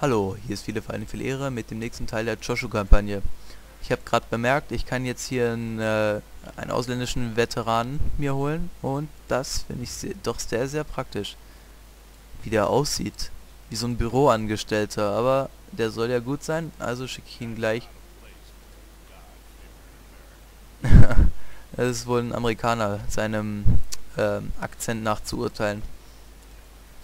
Hallo, hier ist viele Vereine viel Ehre mit dem nächsten Teil der Joshu-Kampagne. Ich habe gerade bemerkt, ich kann jetzt hier einen, äh, einen ausländischen Veteranen mir holen und das finde ich se doch sehr, sehr praktisch. Wie der aussieht. Wie so ein Büroangestellter, aber der soll ja gut sein, also schicke ich ihn gleich. das ist wohl ein Amerikaner, seinem ähm, Akzent nach zu urteilen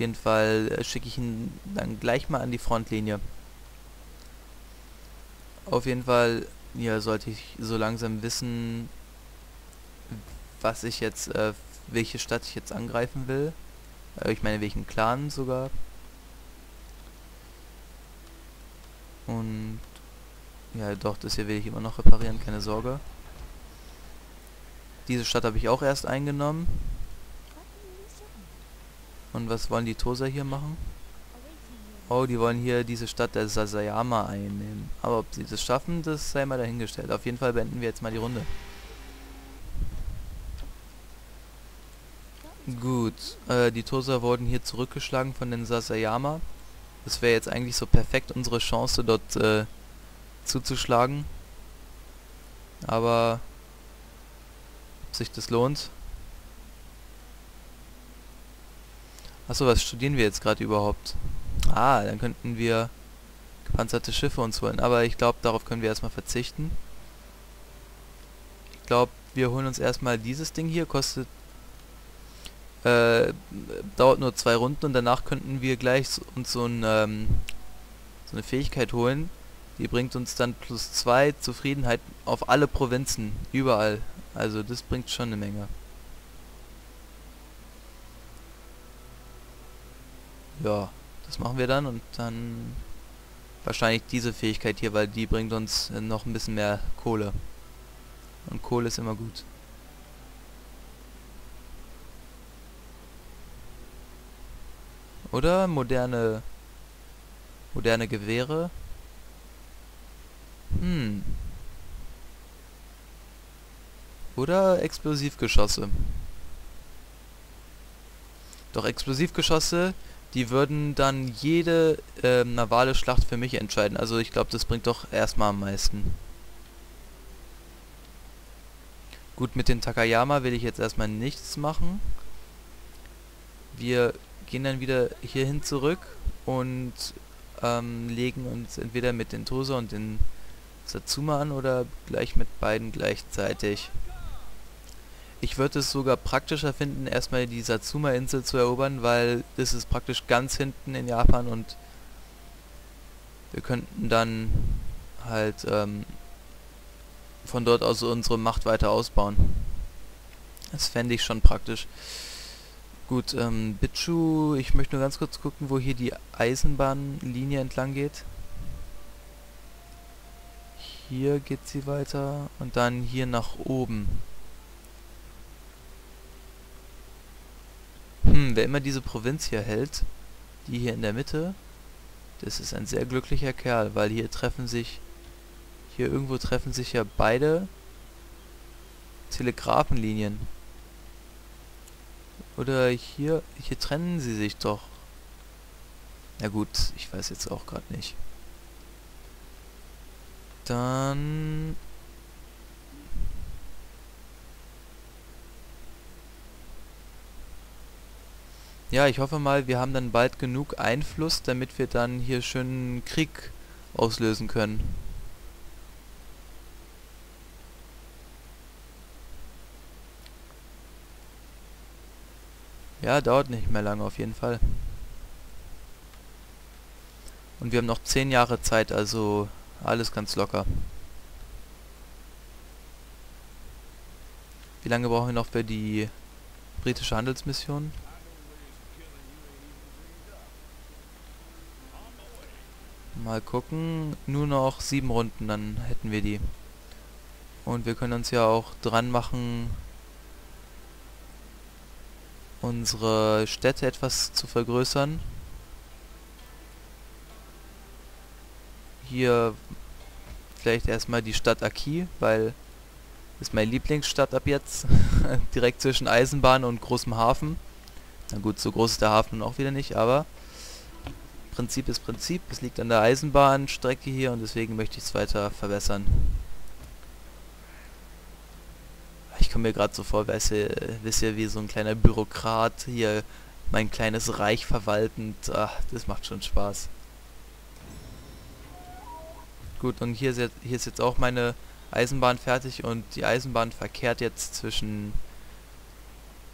jeden Fall äh, schicke ich ihn dann gleich mal an die Frontlinie. Auf jeden Fall, ja, sollte ich so langsam wissen, was ich jetzt, äh, welche Stadt ich jetzt angreifen will. Äh, ich meine, welchen Clan sogar. Und ja, doch, das hier will ich immer noch reparieren, keine Sorge. Diese Stadt habe ich auch erst eingenommen. Und was wollen die Tosa hier machen? Oh, die wollen hier diese Stadt der Sasayama einnehmen. Aber ob sie das schaffen, das sei mal dahingestellt. Auf jeden Fall beenden wir jetzt mal die Runde. Gut, äh, die Tosa wurden hier zurückgeschlagen von den Sasayama. Das wäre jetzt eigentlich so perfekt unsere Chance dort äh, zuzuschlagen. Aber ob sich das lohnt, Achso, was studieren wir jetzt gerade überhaupt? Ah, dann könnten wir gepanzerte Schiffe uns holen. Aber ich glaube, darauf können wir erstmal verzichten. Ich glaube, wir holen uns erstmal dieses Ding hier. Kostet... Äh, dauert nur zwei Runden und danach könnten wir gleich uns so, ein, ähm, so eine Fähigkeit holen. Die bringt uns dann plus zwei Zufriedenheit auf alle Provinzen. Überall. Also das bringt schon eine Menge. Ja, das machen wir dann und dann wahrscheinlich diese Fähigkeit hier, weil die bringt uns noch ein bisschen mehr Kohle. Und Kohle ist immer gut. Oder moderne moderne Gewehre. Hm. Oder Explosivgeschosse. Doch Explosivgeschosse die würden dann jede äh, navale Schlacht für mich entscheiden. Also ich glaube, das bringt doch erstmal am meisten. Gut, mit den Takayama will ich jetzt erstmal nichts machen. Wir gehen dann wieder hierhin zurück und ähm, legen uns entweder mit den Tosa und den Satsuma an oder gleich mit beiden gleichzeitig. Ich würde es sogar praktischer finden, erstmal die Satsuma-Insel zu erobern, weil das ist praktisch ganz hinten in Japan und wir könnten dann halt ähm, von dort aus unsere Macht weiter ausbauen. Das fände ich schon praktisch. Gut, ähm, Bitschu, ich möchte nur ganz kurz gucken, wo hier die Eisenbahnlinie entlang geht. Hier geht sie weiter und dann hier nach oben. Wer immer diese Provinz hier hält, die hier in der Mitte, das ist ein sehr glücklicher Kerl, weil hier treffen sich, hier irgendwo treffen sich ja beide Telegrafenlinien. Oder hier, hier trennen sie sich doch. Na gut, ich weiß jetzt auch gerade nicht. Dann Ja, ich hoffe mal, wir haben dann bald genug Einfluss, damit wir dann hier schön Krieg auslösen können. Ja, dauert nicht mehr lange auf jeden Fall. Und wir haben noch 10 Jahre Zeit, also alles ganz locker. Wie lange brauchen wir noch für die britische Handelsmission? Mal gucken. Nur noch sieben Runden, dann hätten wir die. Und wir können uns ja auch dran machen, unsere Städte etwas zu vergrößern. Hier vielleicht erstmal die Stadt Aki, weil ist meine Lieblingsstadt ab jetzt. Direkt zwischen Eisenbahn und großem Hafen. Na gut, so groß ist der Hafen auch wieder nicht, aber Prinzip ist Prinzip. Es liegt an der Eisenbahnstrecke hier und deswegen möchte ich es weiter verbessern. Ich komme mir gerade so vor, wisst ihr, wisst ihr, wie so ein kleiner Bürokrat hier mein kleines Reich verwaltend. Ach, das macht schon Spaß. Gut, und hier ist, jetzt, hier ist jetzt auch meine Eisenbahn fertig und die Eisenbahn verkehrt jetzt zwischen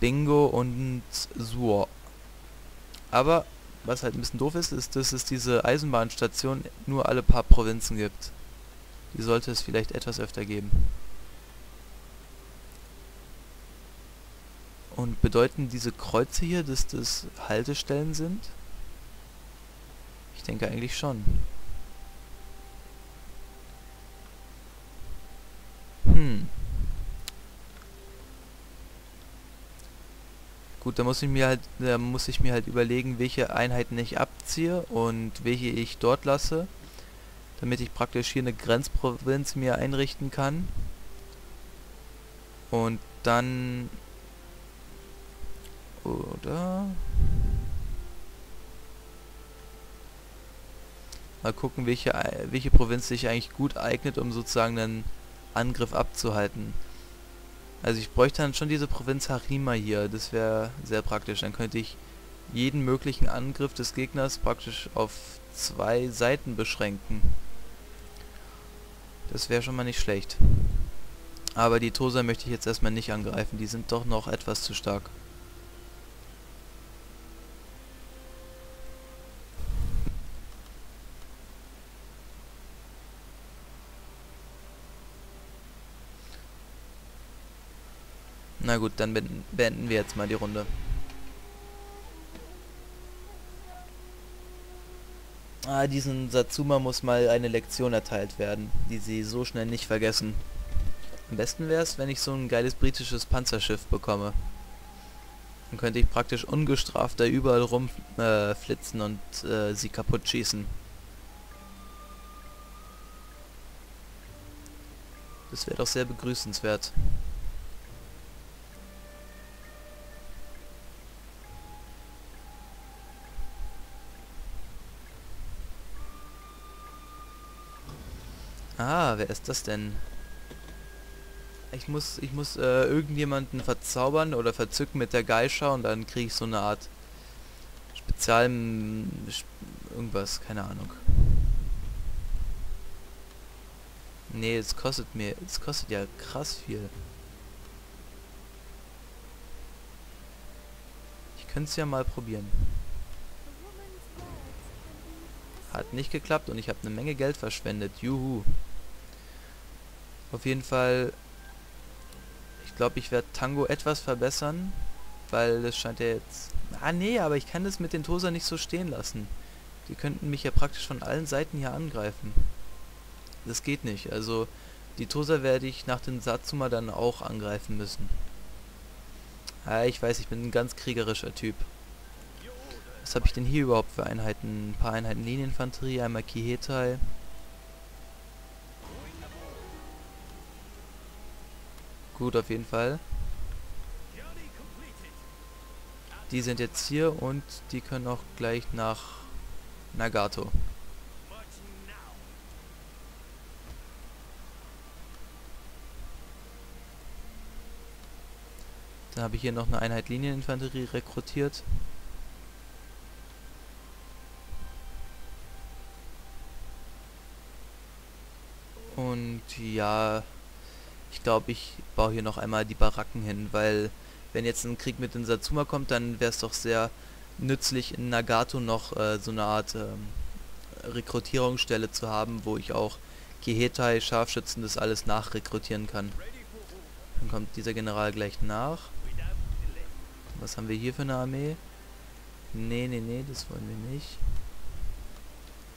Bingo und Sur. Aber was halt ein bisschen doof ist, ist, dass es diese Eisenbahnstation nur alle paar Provinzen gibt. Die sollte es vielleicht etwas öfter geben. Und bedeuten diese Kreuze hier, dass das Haltestellen sind? Ich denke eigentlich schon. Gut, da muss ich mir halt, da muss ich mir halt überlegen, welche Einheiten ich abziehe und welche ich dort lasse, damit ich praktisch hier eine Grenzprovinz mir einrichten kann. Und dann oder mal gucken, welche welche Provinz sich eigentlich gut eignet, um sozusagen einen Angriff abzuhalten. Also ich bräuchte dann schon diese Provinz Harima hier, das wäre sehr praktisch. Dann könnte ich jeden möglichen Angriff des Gegners praktisch auf zwei Seiten beschränken. Das wäre schon mal nicht schlecht. Aber die Tosa möchte ich jetzt erstmal nicht angreifen, die sind doch noch etwas zu stark. Na gut, dann beenden wir jetzt mal die Runde. Ah, diesen Satsuma muss mal eine Lektion erteilt werden, die sie so schnell nicht vergessen. Am besten wäre es, wenn ich so ein geiles britisches Panzerschiff bekomme. Dann könnte ich praktisch ungestraft da überall rumflitzen äh, und äh, sie kaputt schießen. Das wäre doch sehr begrüßenswert. Wer ist das denn? Ich muss, ich muss äh, irgendjemanden verzaubern oder verzücken mit der Geisha und dann kriege ich so eine Art Spezial... irgendwas, keine Ahnung. Nee, es kostet mir, es kostet ja krass viel. Ich könnte es ja mal probieren. Hat nicht geklappt und ich habe eine Menge Geld verschwendet. Juhu. Auf jeden Fall, ich glaube, ich werde Tango etwas verbessern, weil das scheint ja jetzt... Ah nee, aber ich kann das mit den Tosa nicht so stehen lassen. Die könnten mich ja praktisch von allen Seiten hier angreifen. Das geht nicht. Also die Tosa werde ich nach den Satsuma dann auch angreifen müssen. Ja, ich weiß, ich bin ein ganz kriegerischer Typ. Was habe ich denn hier überhaupt für Einheiten? Ein paar Einheiten Linieninfanterie, einmal Kihetai. Gut, auf jeden Fall. Die sind jetzt hier und die können auch gleich nach Nagato. Dann habe ich hier noch eine Einheit Linieninfanterie rekrutiert. Und ja, ich glaube, ich baue hier noch einmal die Baracken hin, weil wenn jetzt ein Krieg mit den Satsuma kommt, dann wäre es doch sehr nützlich in Nagato noch äh, so eine Art ähm, Rekrutierungsstelle zu haben, wo ich auch Gehetai, Scharfschützen, das alles nachrekrutieren kann. Dann kommt dieser General gleich nach. Was haben wir hier für eine Armee? Nee, nee, nee, das wollen wir nicht.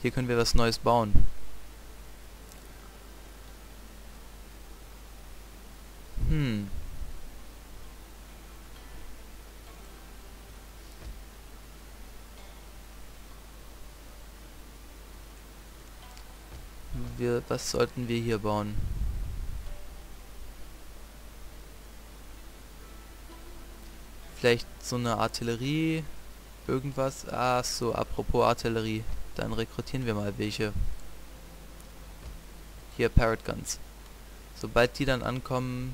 Hier können wir was Neues bauen. Hm. Wir, was sollten wir hier bauen? Vielleicht so eine Artillerie irgendwas? Ah, so, apropos Artillerie. Dann rekrutieren wir mal welche. Hier Parrot Guns. Sobald die dann ankommen,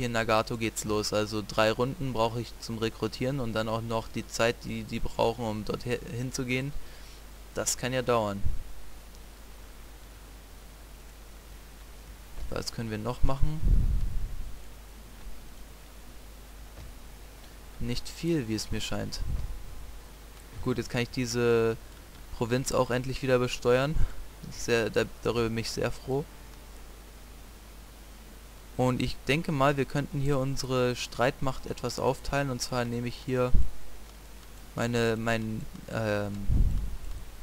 hier in Nagato geht's los. Also drei Runden brauche ich zum Rekrutieren und dann auch noch die Zeit, die die brauchen, um dort hinzugehen. Das kann ja dauern. Was können wir noch machen? Nicht viel, wie es mir scheint. Gut, jetzt kann ich diese Provinz auch endlich wieder besteuern. Sehr, da, darüber bin ich sehr froh. Und ich denke mal, wir könnten hier unsere Streitmacht etwas aufteilen. Und zwar nehme ich hier meine, mein, ähm,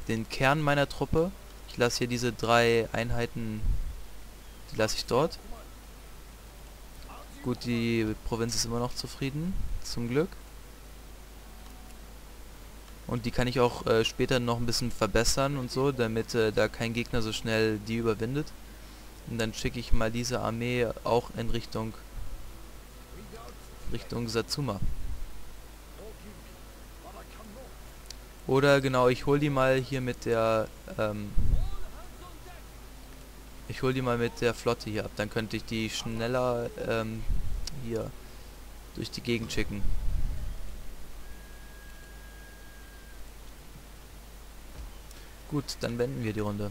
den Kern meiner Truppe. Ich lasse hier diese drei Einheiten, die lasse ich dort. Gut, die Provinz ist immer noch zufrieden, zum Glück. Und die kann ich auch äh, später noch ein bisschen verbessern und so, damit äh, da kein Gegner so schnell die überwindet. Und dann schicke ich mal diese Armee auch in Richtung Richtung Satsuma. Oder genau, ich hol die mal hier mit der ähm, ich hol die mal mit der Flotte hier ab. Dann könnte ich die schneller ähm, hier durch die Gegend schicken. Gut, dann wenden wir die Runde.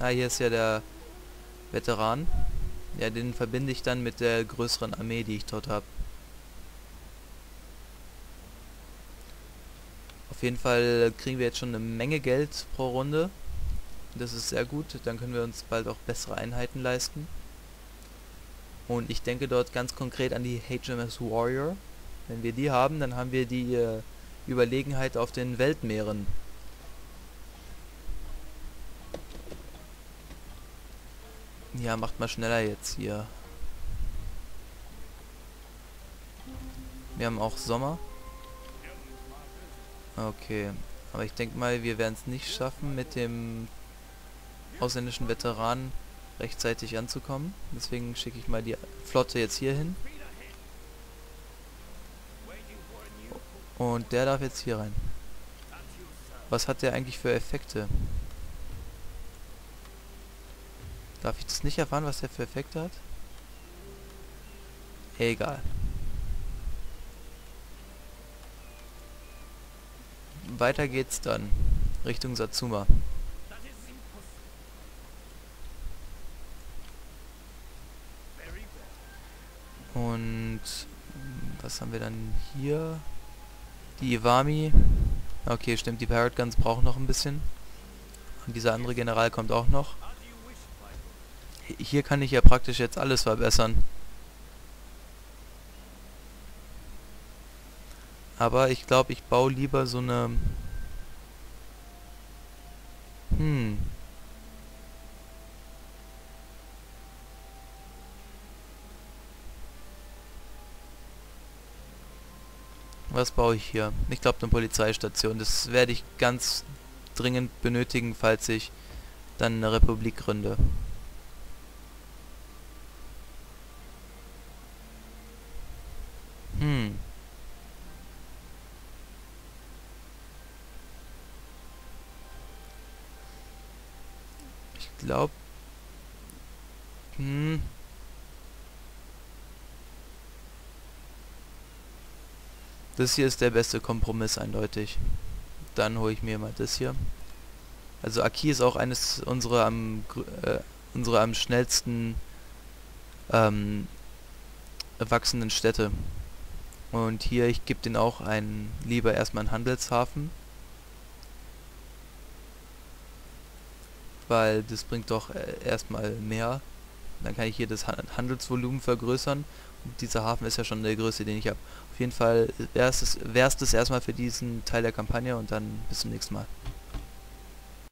Ah, hier ist ja der Veteran. Ja, den verbinde ich dann mit der größeren Armee, die ich dort habe. Auf jeden Fall kriegen wir jetzt schon eine Menge Geld pro Runde. Das ist sehr gut, dann können wir uns bald auch bessere Einheiten leisten. Und ich denke dort ganz konkret an die HMS Warrior. Wenn wir die haben, dann haben wir die äh, Überlegenheit auf den Weltmeeren. Ja, macht mal schneller jetzt hier. Wir haben auch Sommer. Okay. Aber ich denke mal, wir werden es nicht schaffen, mit dem ausländischen Veteranen rechtzeitig anzukommen. Deswegen schicke ich mal die Flotte jetzt hier hin. Und der darf jetzt hier rein. Was hat der eigentlich für Effekte? Darf ich das nicht erfahren, was der für Effekte hat? Egal. Weiter geht's dann. Richtung Satsuma. Und was haben wir dann hier? Die Iwami. Okay, stimmt, die Parrot Guns brauchen noch ein bisschen. Und dieser andere General kommt auch noch hier kann ich ja praktisch jetzt alles verbessern. Aber ich glaube, ich baue lieber so eine... Hm. Was baue ich hier? Ich glaube eine Polizeistation. Das werde ich ganz dringend benötigen, falls ich dann eine Republik gründe. Hm. Ich glaube... Hm. Das hier ist der beste Kompromiss eindeutig. Dann hole ich mir mal das hier. Also Aki ist auch eines unserer am äh, unsere am schnellsten ähm, wachsenden Städte. Und hier, ich gebe den auch einen, lieber erstmal einen Handelshafen. Weil das bringt doch äh, erstmal mehr. Dann kann ich hier das Handelsvolumen vergrößern. Und dieser Hafen ist ja schon der größte, den ich habe. Auf jeden Fall wäre es das erstmal für diesen Teil der Kampagne und dann bis zum nächsten Mal.